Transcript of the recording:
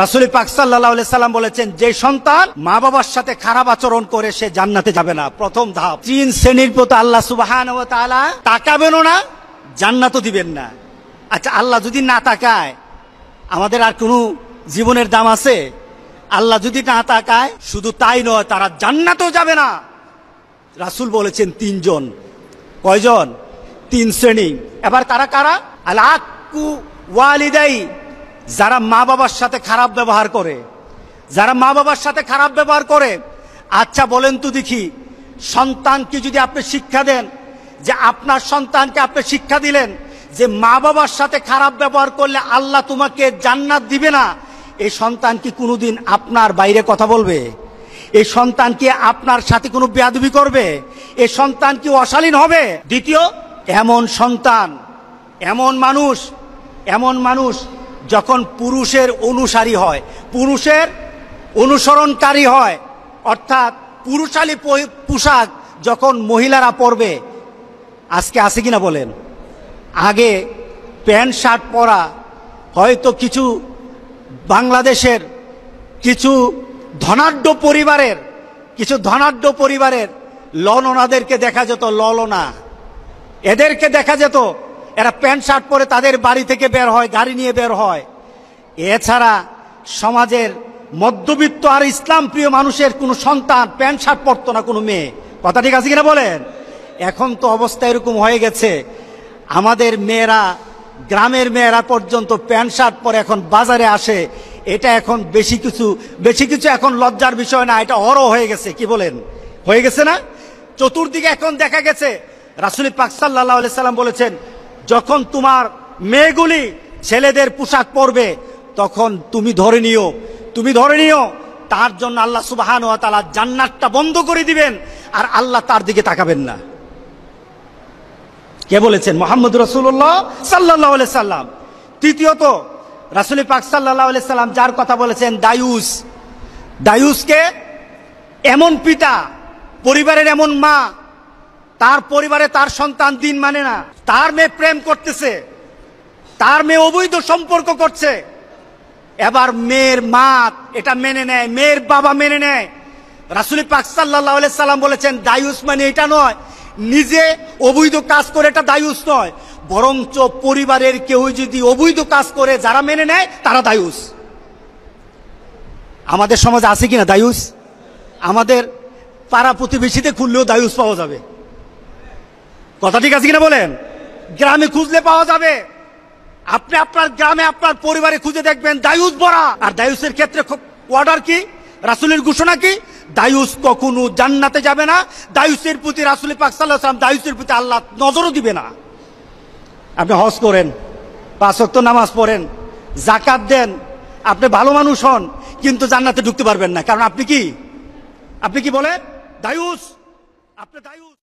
রাসুল পাক সাল্লাহ সাল্লাম বলেছেন, যে সন্তান মা বাবার সাথে খারাপ আচরণ করে, সে জান্নাতে যাবে না। প্রথম ধাপ। তিন শ্রেণির প্রতি আল্লাহ সুবাহান ও তাআলা তাকাবেনও না, জান্নাতও দিবেন না। আচ্ছা আল্লাহ যদি না তাকায়, আমাদের আর কোনো জীবনের দাম আছে? আল্লাহ যদি না তাকায়, শুধু তাই নয়, তারা জান্নাতেও যাবে না। রাসুল বলেছেন তিনজন। কয়জন? তিন শ্রেণি। এবার তারা কারা? আল ওয়ালিদাই। যারা মা বাবার সাথে খারাপ ব্যবহার করে, যারা মা বাবার সাথে খারাপ ব্যবহার করে আচ্ছা বলেন তো দেখি, সন্তানকে যদি আপনি শিক্ষা দেন, যে আপনার সন্তানকে আপনি শিক্ষা দিলেন, যে মা বাবার সাথে খারাপ ব্যবহার করলে আল্লাহ তোমাকে জান্নাত দিবে না, এই সন্তান কি কোনোদিন আপনার বাইরে কথা বলবে? এই সন্তান কি আপনার সাথে কোনো বেয়াদবি করবে? এই সন্তান কি অশালীন হবে? দ্বিতীয়, এমন সন্তান, এমন মানুষ এমন মানুষ যখন পুরুষের অনুসারী হয়, পুরুষের অনুসরণকারী হয়, অর্থাৎ পুরুষালী পোশাক যখন মহিলারা পরবে, আজকে আছে কিনা বলেন? আগে প্যান্ট, শার্ট পরা হয়তো কিছু বাংলাদেশের কিছু ধনাঢ্য পরিবারের, কিছু ধনাঢ্য পরিবারের ললনাদেরকে দেখা যেত, ললনা। এদেরকে দেখা যেত এরা প্যান্ট শার্ট পরে তাদের বাড়ি থেকে বের হয়, গাড়ি নিয়ে বের হয়। এছাড়া সমাজের মধ্যবিত্ত আর ইসলাম প্রিয় মানুষের কোনো সন্তান প্যান্ট শার্ট পরতো না কোনো মেয়ে। কথা ঠিক আছে কিনা বলেন? এখন তো অবস্থা এরকম হয়ে গেছে। আমাদের মেয়েরা, গ্রামের মেয়েরা পর্যন্ত প্যান্ট শার্ট পরে এখন বাজারে আসে। এটা এখন বেশি কিছু বেশি কিছু এখন লজ্জার বিষয় না, এটা অর হয়ে গেছে, কি বলেন? হয়ে গেছে না? চতুর্দিকে এখন দেখা গেছে, রাসুলি পাক সাল্লাহ সাল্লাম বলেছেন যখন তোমার মেয়েগুলি ছেলেদের পোশাক পরবে, তখন তুমি ধরে নিও। তুমি ধরে নিও, তার জন্য আল্লাহ সুবাহান ও তালা জান্নাতটা বন্ধ করে দিবেন, আর আল্লাহ তার দিকে তাকাবেন না। কে বলেছেন? মোহাম্মদ রসুল্লাহ সাল্লাহ সাল্লাম। তৃতীয়ত, রাসুল পাক সাল্লাহ সাল্লাম যার কথা বলেছেন, দায়ুস। দায়ুসকে এমন পিতা, পরিবারের এমন মা, তার পরিবারে তার সন্তান দিন মানে না। তার মেয়ে প্রেম করতেছে, তার মেয়ে অবৈধ সম্পর্ক করছে, এবার মেয়ের মা এটা মেনে নেয়, মেয়ের বাবা মেনে নেয়। রাসুলি পাক সাল্লাহ সাল্লাম বলেছেন, দায়ুস মানে এটা নয়, নিজে অবৈধ কাজ করে এটা দায়ুস নয়, বরঞ্চ পরিবারের কেউ যদি অবৈধ কাজ করে, যারা মেনে নেয়, তারা দায়ুস। আমাদের সমাজে আছে কিনা দায়ুস? আমাদের পাড়া প্রতিবেশীতে খুললেও দায়ুস পাওয়া যাবে। কথা ঠিক আছে কিনা বলেন? গ্রামে খুঁজলে পাওয়া যাবে। আপনি আপনার গ্রামে আপনার পরিবারে খুঁজে দেখবেন দায়ুস বড়া আর দায়ুসের ক্ষেত্রে অর্ডার কি? রাসুলের ঘোষণা কি? দায়ুস কখনো জান্নাতে যাবে না। দায়ুসের প্রতি রাসুল পাক সাল্লাহ দায়ুসের প্রতি আল্লাহ নজরও দিবে না। আপনি হজ করেন, পাঁচ ওয়াক্ত নামাজ পড়েন জাকাত দেন, আপনি ভালো মানুষ হন, কিন্তু জান্নাতে ঢুকতে পারবেন না। কারণ আপনি কি? আপনি কি বলেন? দায়ুস। আপনি দায়ুস।